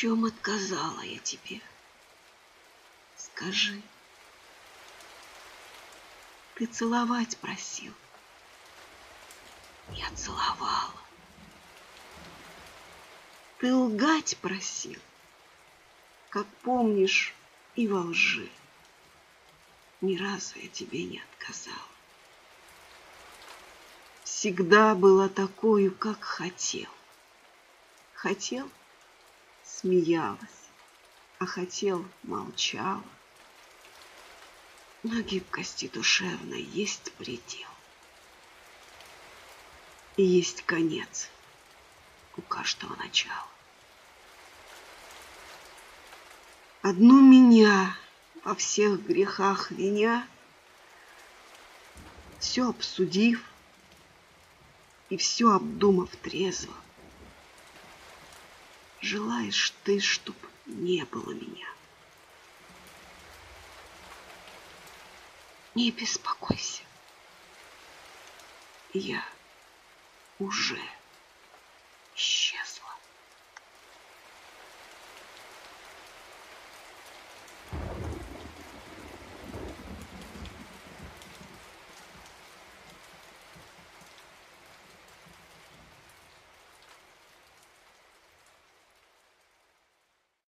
чем отказала я тебе? Скажи. Ты целовать просил. Я целовала. Ты лгать просил, как помнишь, и во лжи. Ни разу я тебе не отказала. Всегда была такую, как хотел. Хотел — смеялась, а хотел — молчала. Но гибкости душевной есть предел. И есть конец у каждого начала. Одну меня во всех грехах виня, Все обсудив и все обдумав трезво, Желаешь ты, чтоб не было меня. Не беспокойся. Я уже